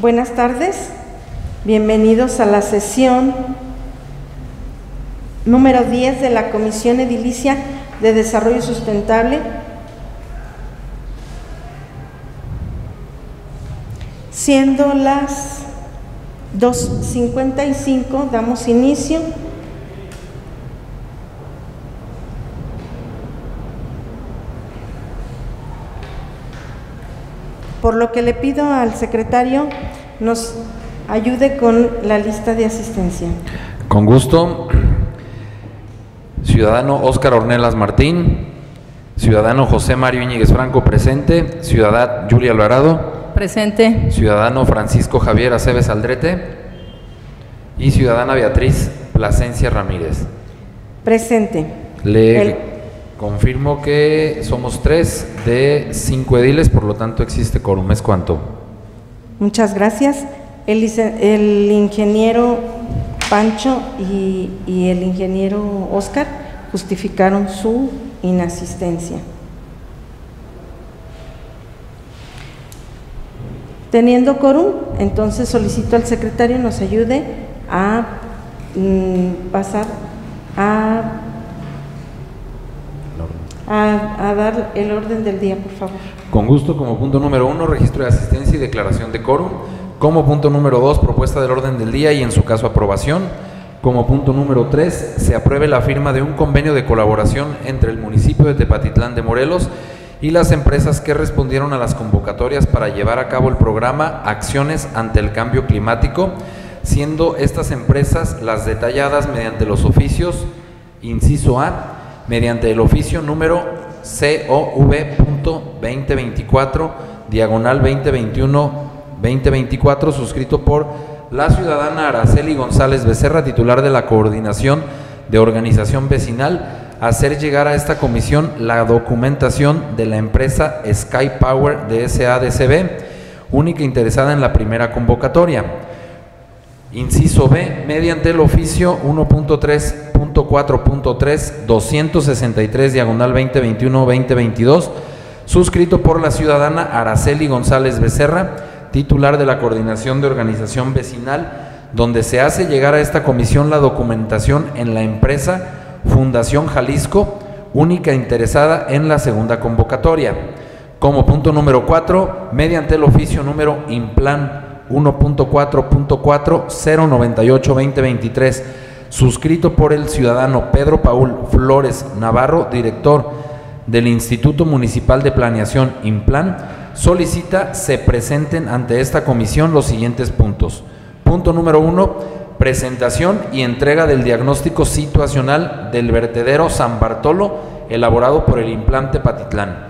Buenas tardes, bienvenidos a la sesión número 10 de la Comisión Edilicia de Desarrollo Sustentable. Siendo las 2.55, damos inicio. Por lo que le pido al secretario nos ayude con la lista de asistencia. Con gusto. Ciudadano Óscar Ornelas Martín. Ciudadano José Mario Íñiguez Franco presente. Ciudadana Julia Alvarado. Presente. Ciudadano Francisco Javier Aceves Aldrete. Y ciudadana Beatriz Plasencia Ramírez. Presente. Le El- confirmo que somos tres de cinco ediles, por lo tanto existe quórum. ¿Es cuánto? Muchas gracias. El, ingeniero Pancho y, y el ingeniero Oscar justificaron su inasistencia. Teniendo quórum, entonces solicito al secretario nos ayude a mm, pasar a, a, a dar el orden del día, por favor. Con gusto, como punto número uno, registro de asistencia y declaración de quórum. Como punto número dos, propuesta del orden del día y en su caso aprobación. Como punto número tres, se apruebe la firma de un convenio de colaboración entre el municipio de Tepatitlán de Morelos y las empresas que respondieron a las convocatorias para llevar a cabo el programa Acciones ante el Cambio Climático, siendo estas empresas las detalladas mediante los oficios, inciso A, mediante el oficio número COV.2024, diagonal 2021-2024, suscrito por la ciudadana Araceli González Becerra, titular de la Coordinación de Organización Vecinal, hacer llegar a esta comisión la documentación de la empresa Sky Power de SADCB, única interesada en la primera convocatoria. Inciso B, mediante el oficio 1.3.4.3 263 diagonal 2021-2022, suscrito por la ciudadana Araceli González Becerra, titular de la Coordinación de Organización Vecinal, donde se hace llegar a esta comisión la documentación en la empresa Fundación Jalisco, única interesada en la segunda convocatoria. Como punto número 4, mediante el oficio número Implan 1.4.4-098-2023, suscrito por el ciudadano Pedro Paul Flores Navarro, director del Instituto Municipal de Planeación Implan, solicita se presenten ante esta comisión los siguientes puntos. Punto número 1, presentación y entrega del diagnóstico situacional del vertedero San Bartolo, elaborado por el implante Patitlán.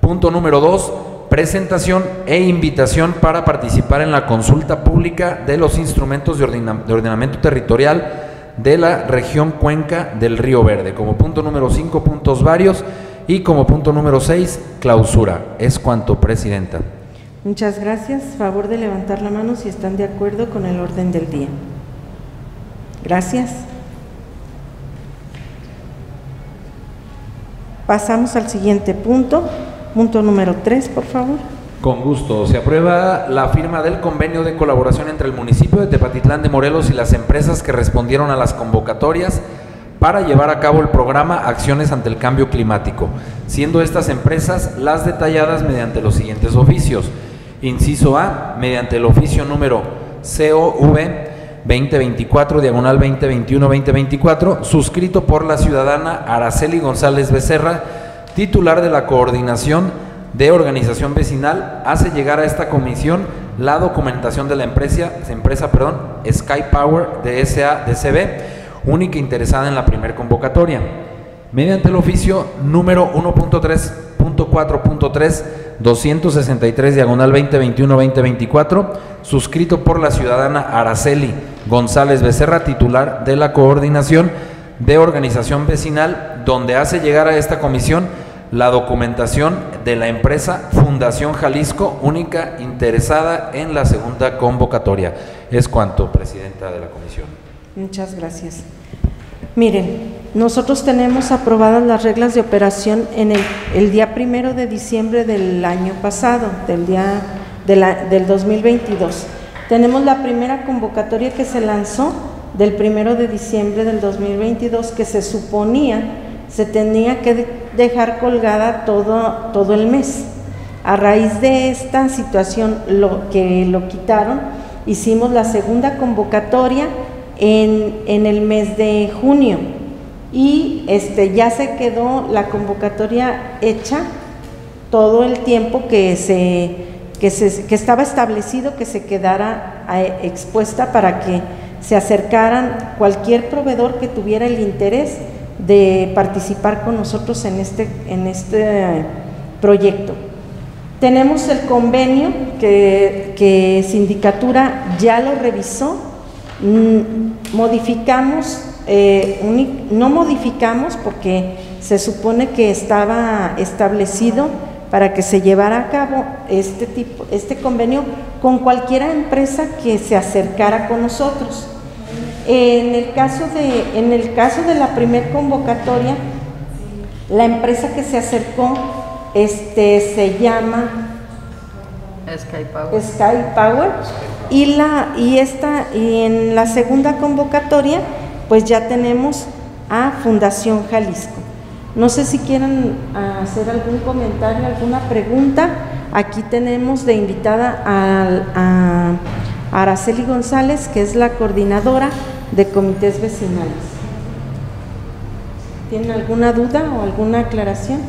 Punto número 2, presentación e invitación para participar en la consulta pública de los instrumentos de, ordena- de ordenamiento territorial de la región Cuenca del Río Verde. Como punto número 5, puntos varios. Y como punto número 6, clausura. Es cuanto, Presidenta. Muchas gracias. Favor de levantar la mano si están de acuerdo con el orden del día. Gracias. Pasamos al siguiente punto. Punto número 3, por favor. Con gusto. Se aprueba la firma del convenio de colaboración entre el municipio de Tepatitlán de Morelos y las empresas que respondieron a las convocatorias para llevar a cabo el programa Acciones ante el Cambio Climático, siendo estas empresas las detalladas mediante los siguientes oficios. Inciso A, mediante el oficio número COV 2024, diagonal 2021-2024, suscrito por la ciudadana Araceli González Becerra, titular de la Coordinación de Organización Vecinal, hace llegar a esta comisión la documentación de la empresa, empresa perdón, Sky Power de SADCB, única interesada en la primera convocatoria. Mediante el oficio número 1.3.4.3 263 diagonal 2021-2024, suscrito por la ciudadana Araceli González Becerra, titular de la Coordinación de Organización Vecinal, donde hace llegar a esta comisión la documentación de la empresa Fundación Jalisco, única interesada en la segunda convocatoria. Es cuanto, Presidenta de la Comisión. Muchas gracias. Miren, nosotros tenemos aprobadas las reglas de operación en el, día primero de diciembre del año pasado, del día de la- del 2022. Tenemos la primera convocatoria que se lanzó del primero de diciembre del 2022 que se suponía se tenía que dejar colgada todo, todo el mes. A raíz de esta situación lo, que lo quitaron, hicimos la segunda convocatoria en, en el mes de junio y este, ya se quedó la convocatoria hecha todo el tiempo que, se, que, se, que estaba establecido que se quedara eh, expuesta para que se acercaran cualquier proveedor que tuviera el interés de participar con nosotros en este, en este proyecto. Tenemos el convenio que, que Sindicatura ya lo revisó, mm, modificamos, eh, no modificamos porque se supone que estaba establecido para que se llevara a cabo este, tipo, este convenio con cualquier empresa que se acercara con nosotros. En el caso de, en el caso de la primer convocatoria, la empresa que se acercó este, se llama Sky Power. Sky Power y, la, y, esta, y en la segunda convocatoria pues ya tenemos a Fundación Jalisco. No sé si quieren hacer algún comentario, alguna pregunta. Aquí tenemos de invitada a, a Araceli González, que es la coordinadora de comités vecinales. ¿Tienen alguna duda o alguna aclaración?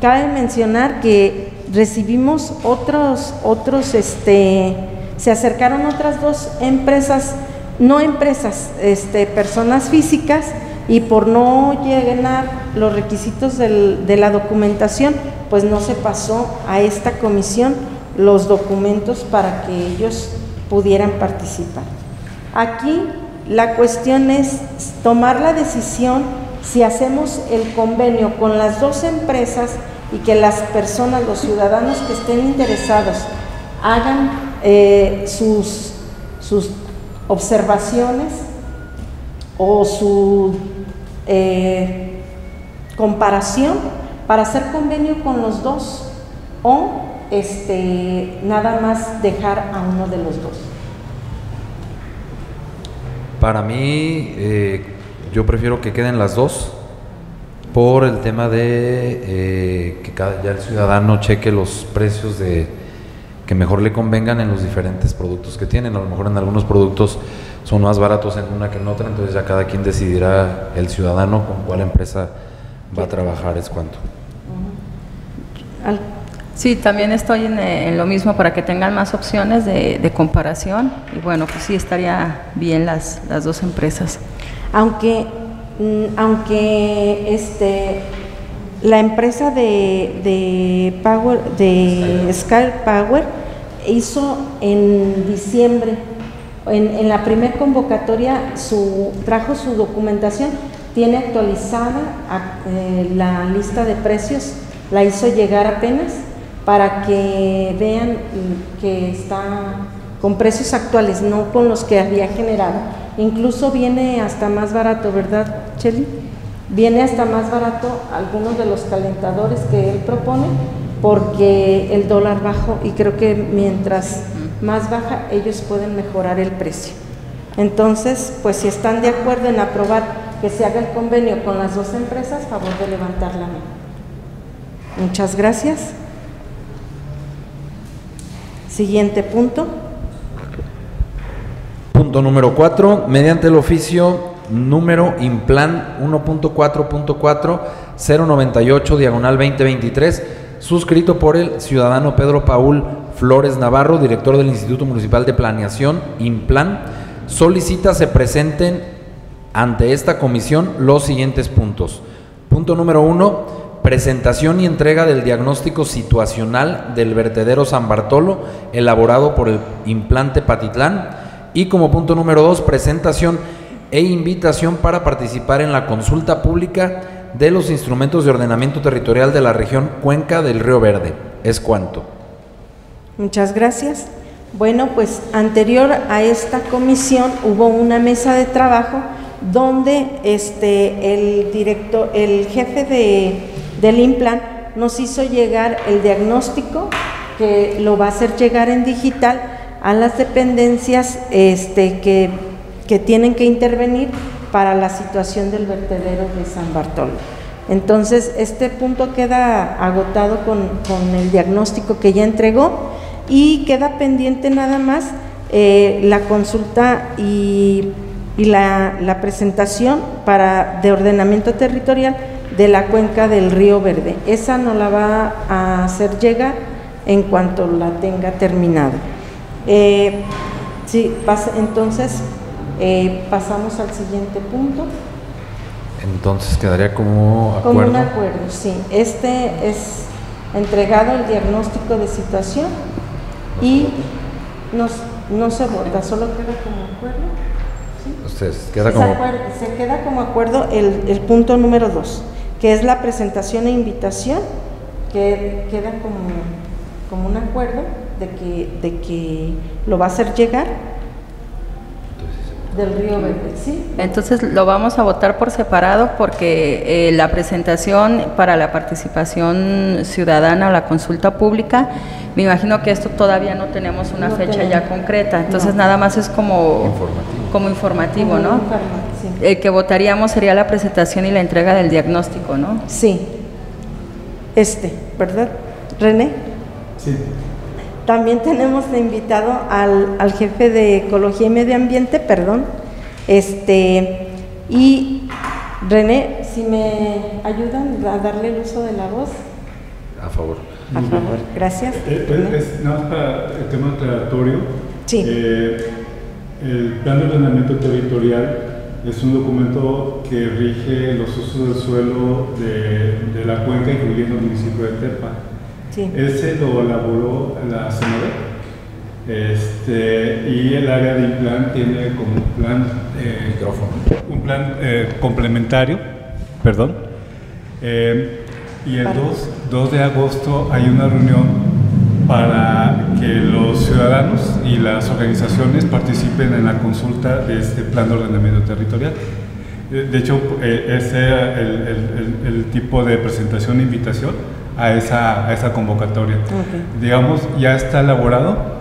Cabe mencionar que recibimos otros, otros, este, se acercaron otras dos empresas, no empresas, este, personas físicas, y por no llenar los requisitos de la documentación, pues no se pasó a esta comisión los documentos para que ellos pudieran participar. Aquí la cuestión es tomar la decisión si hacemos el convenio con las dos empresas y que las personas, los ciudadanos que estén interesados, hagan eh, sus, observaciones o su eh, comparación para hacer convenio con los dos o este, nada más dejar a uno de los dos. Para mí, eh, yo prefiero que queden las dos por el tema de eh, que cada, ya el ciudadano cheque los precios de que mejor le convengan en los diferentes productos que tienen. A lo mejor en algunos productos son más baratos en una que en otra, entonces ya cada quien decidirá el ciudadano con cuál empresa va a trabajar es cuánto. Sí, también estoy eh, en, lo mismo para que tengan más opciones de, comparación y bueno, pues sí estaría bien las, las dos empresas. Aunque, mm, aunque este, la empresa de, de Power, de Sky Power hizo en diciembre, en, en la primera convocatoria, su, trajo su documentación, tiene actualizada eh, la lista de precios, la hizo llegar apenas para que vean que está con precios actuales, no con los que había generado. Incluso viene hasta más barato, ¿verdad, Cheli? Viene hasta más barato algunos de los calentadores que él propone porque el dólar bajo y creo que mientras más baja ellos pueden mejorar el precio. Entonces, pues si están de acuerdo en aprobar que se haga el convenio con las dos empresas, favor de levantar la mano. Muchas gracias. Siguiente punto. Punto número 4. Mediante el oficio número Implan 1.4.4 098 diagonal 2023, suscrito por el ciudadano Pedro Paul Flores Navarro, director del Instituto Municipal de Planeación, Implan, solicita se presenten ante esta comisión los siguientes puntos. Punto número 1 presentación y entrega del diagnóstico situacional del vertedero San Bartolo elaborado por el implante Patitlán y como punto número dos, presentación e invitación para participar en la consulta pública de los instrumentos de ordenamiento territorial de la región Cuenca del Río Verde. Es cuanto. Muchas gracias. Bueno, pues anterior a esta comisión hubo una mesa de trabajo donde este el director, el jefe de del implant nos hizo llegar el diagnóstico que lo va a hacer llegar en digital a las dependencias este, que, que tienen que intervenir para la situación del vertedero de San Bartolo. Entonces, este punto queda agotado con, con el diagnóstico que ya entregó y queda pendiente nada más eh, la consulta y, y la, la, presentación para, de ordenamiento territorial de la cuenca del río Verde. Esa no la va a hacer llegar en cuanto la tenga terminado. Eh, sí, pasa, entonces eh, pasamos al siguiente punto. Entonces quedaría como acuerdo. Como un acuerdo, sí. Este es entregado el diagnóstico de situación y nos, no se vota, solo queda como acuerdo. ¿sí? Ustedes, queda se, como... acuerda, se queda como acuerdo el, el punto número dos, que es la presentación e invitación, que queda como, como un acuerdo de que, de que lo va a hacer llegar del río Verde, ¿sí? Entonces lo vamos a votar por separado porque eh, la presentación para la participación ciudadana o la consulta pública, me imagino que esto todavía no tenemos una No fecha tenemos. ya concreta, entonces No. nada más es como Informativo. como informativo, Como ¿no? un informa- sí. El que votaríamos sería la presentación y la entrega del diagnóstico, ¿no? Sí, este, ¿verdad? René. Sí. También tenemos invitado al, al jefe de Ecología y Medio Ambiente, perdón. Este, y René, si me ayudan a darle el uso de la voz, A favor. a favor, gracias. Eh, pues, es nada más para el tema declaratorio. Sí. Eh, el plan de ordenamiento territorial es un documento que rige los usos del suelo de, de la cuenca, incluyendo el municipio de Tepa. Sí. Ese lo elaboró la CENODE. Este, y el área de Implan tiene como plan eh, Micrófono. un plan eh, complementario, perdón. Eh, y el 2, 2 de agosto hay una reunión para que los ciudadanos y las organizaciones participen en la consulta de este plan de ordenamiento territorial. Eh, De hecho, eh, ese era el, el- el- el tipo de presentación e invitación a esa, a esa convocatoria. Digamos, ya está elaborado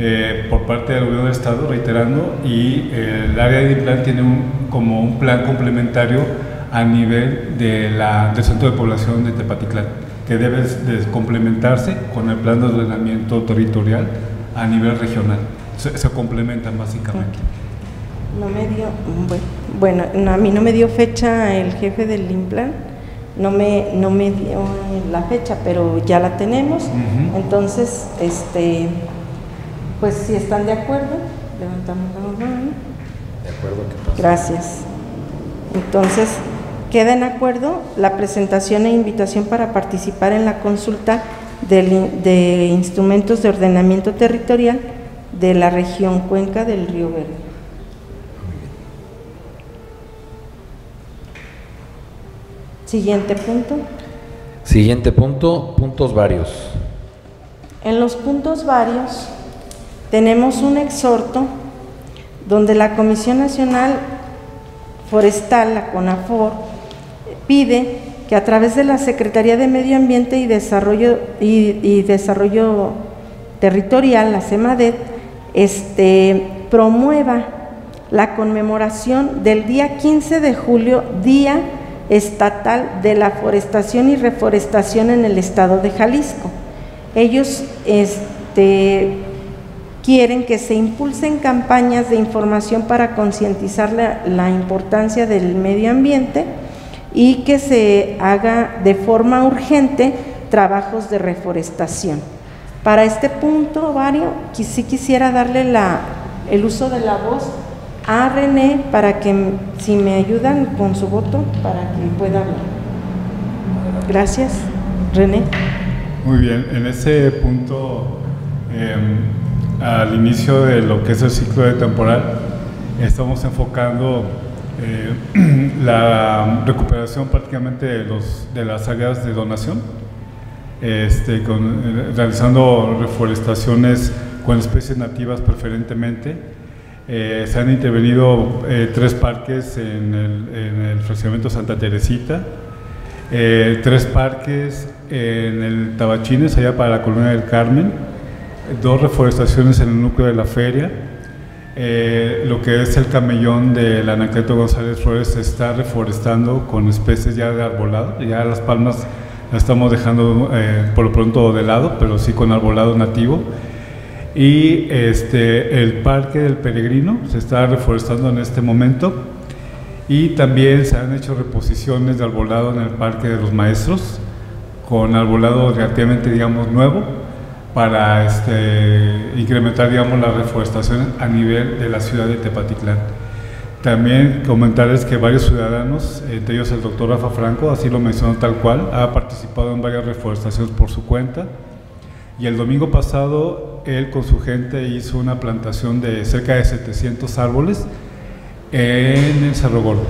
eh, por parte del gobierno del estado, reiterando, y el área de plan tiene un, como un plan complementario a nivel de la, del centro de población de Tepatitlán, que debe de complementarse con el plan de ordenamiento territorial a nivel regional. Se, se complementan básicamente. No me dio, bueno, bueno, no, a mí no me dio fecha el jefe del Implan, no me, no me dio la fecha, pero ya la tenemos. Entonces, este, pues si están de acuerdo, levantamos la mano. De acuerdo, ¿qué pasa? Gracias. Entonces, queda en acuerdo la presentación e invitación para participar en la consulta de instrumentos de ordenamiento territorial de la región Cuenca del Río Verde. Siguiente punto. Siguiente punto, puntos varios. En los puntos varios tenemos un exhorto donde la Comisión Nacional Forestal, la CONAFOR, pide que a través de la Secretaría de Medio Ambiente y Desarrollo, y, Desarrollo Territorial, la CEMADET, este, promueva la conmemoración del día 15 de julio, Día Estatal de la Forestación y Reforestación en el Estado de Jalisco. Ellos este, quieren que se impulsen campañas de información para concientizar la importancia del medio ambiente y que se haga de forma urgente trabajos de reforestación. Para este punto, Vario, sí quisiera darle la, el uso de la voz a René para que, si me ayudan con su voto, para que pueda hablar. Gracias, René. Muy bien, en ese punto, eh, al inicio de lo que es el ciclo de temporal, estamos enfocando eh, la recuperación prácticamente de, los, las áreas de donación, este, eh, realizando reforestaciones con especies nativas preferentemente. Eh, se han intervenido eh, tres parques en el, en el fraccionamiento Santa Teresita, tres parques en el Tabachines, allá para la Colonia del Carmen, dos reforestaciones en el núcleo de la feria. Eh, lo que es el camellón de la Anacleto González Flores se está reforestando con especies ya de arbolado. Ya las palmas las estamos dejando eh, por lo pronto de lado, pero sí con arbolado nativo. Y este, el Parque del Peregrino se está reforestando en este momento. Y también se han hecho reposiciones de arbolado en el Parque de los Maestros, con arbolado relativamente, digamos, nuevo, para este, incrementar, digamos, la reforestación a nivel de la ciudad de Tepatitlán. También comentarles que varios ciudadanos, entre ellos el doctor Rafa Franco, así lo mencionó tal cual, ha participado en varias reforestaciones por su cuenta. Y el domingo pasado, él con su gente hizo una plantación de cerca de 700 árboles en el Cerro Gordo.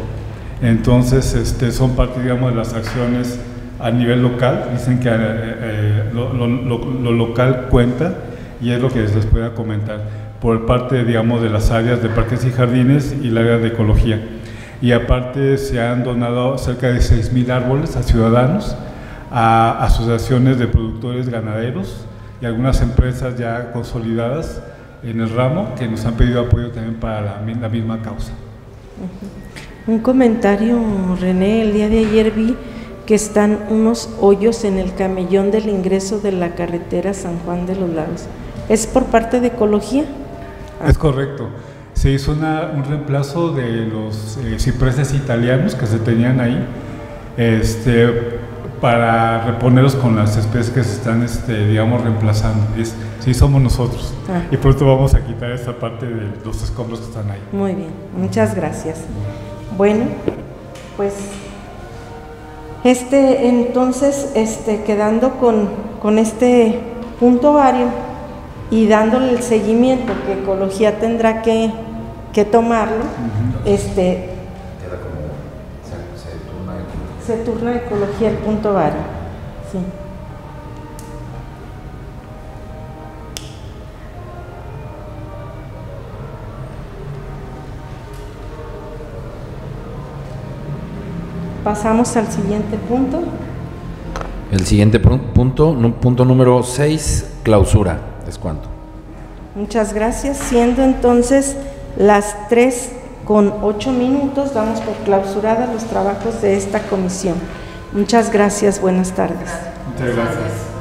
Entonces, este, son parte, digamos, de las acciones a nivel local. Dicen que eh, eh, lo, lo, local cuenta y es lo que les pueda comentar por parte, digamos, de las áreas de parques y jardines y la área de ecología. Y aparte se han donado cerca de 6.000 árboles a ciudadanos, a asociaciones de productores ganaderos y algunas empresas ya consolidadas en el ramo que nos han pedido apoyo también para la, la misma causa. Un comentario, René, el día de ayer vi que están unos hoyos en el camellón del ingreso de la carretera San Juan de los Lagos. ¿Es por parte de ecología? Es correcto. Se hizo un reemplazo de los eh, cipreses italianos que se tenían ahí este, para reponerlos con las especies que se están, este, digamos, reemplazando. sí, somos nosotros. Ah. Y pronto vamos a quitar esa parte de los escombros que están ahí. Muy bien, muchas gracias. Bueno, pues este, entonces, este, quedando con, con este punto vario, y dándole el seguimiento que ecología tendrá que, que tomarlo, este, se, turna ecología el punto vario. Sí. Pasamos al siguiente punto. El siguiente punto, punto número 6, clausura es cuánto. Muchas gracias. Siendo entonces las 3 con 8 minutos, damos por clausuradas los trabajos de esta comisión. Muchas gracias, buenas tardes. Muchas gracias.